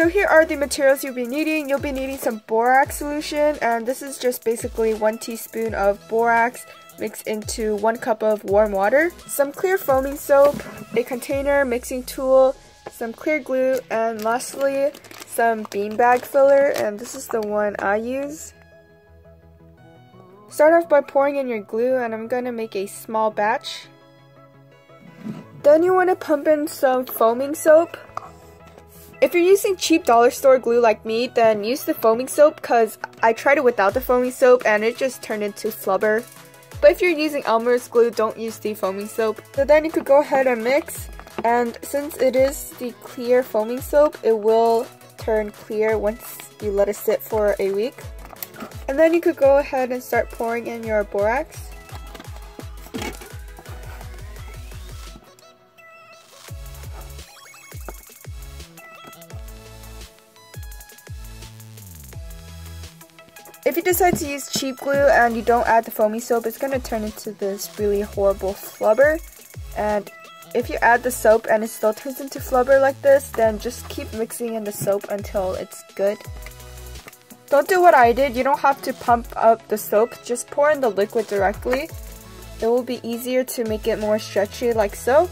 So here are the materials you'll be needing. You'll be needing some borax solution and this is just basically one teaspoon of borax mixed into one cup of warm water, some clear foaming soap, a container, mixing tool, some clear glue, and lastly some beanbag filler and this is the one I use. Start off by pouring in your glue and I'm going to make a small batch. Then you want to pump in some foaming soap. If you're using cheap dollar store glue like me, then use the foaming soap because I tried it without the foaming soap and it just turned into flubber. But if you're using Elmer's glue, don't use the foaming soap. So then you could go ahead and mix and since it is the clear foaming soap, it will turn clear once you let it sit for a week. And then you could go ahead and start pouring in your borax. If you decide to use cheap glue and you don't add the foamy soap, it's going to turn into this really horrible flubber. And if you add the soap and it still turns into flubber like this, then just keep mixing in the soap until it's good. Don't do what I did, you don't have to pump up the soap, just pour in the liquid directly. It will be easier to make it more stretchy like so.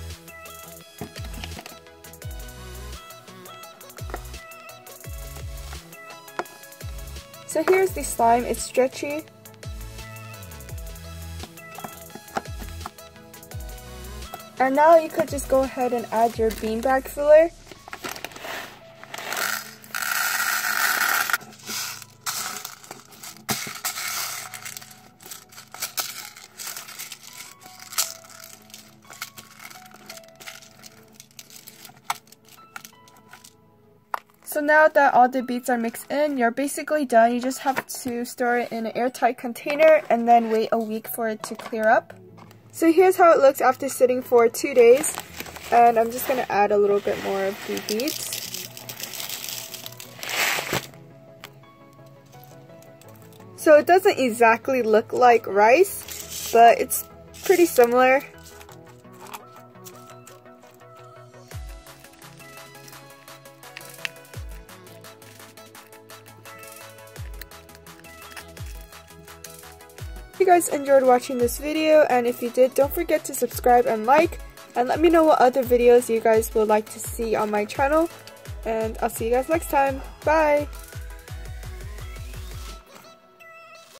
So here's the slime, it's stretchy. And now you could just go ahead and add your beanbag filler. So now that all the beads are mixed in, you're basically done. You just have to store it in an airtight container and then wait a week for it to clear up. So here's how it looks after sitting for two days. And I'm just going to add a little bit more of the beads. So it doesn't exactly look like rice, but it's pretty similar. You guys enjoyed watching this video and if you did don't forget to subscribe and like and let me know what other videos you guys would like to see on my channel and I'll see you guys next time. Bye!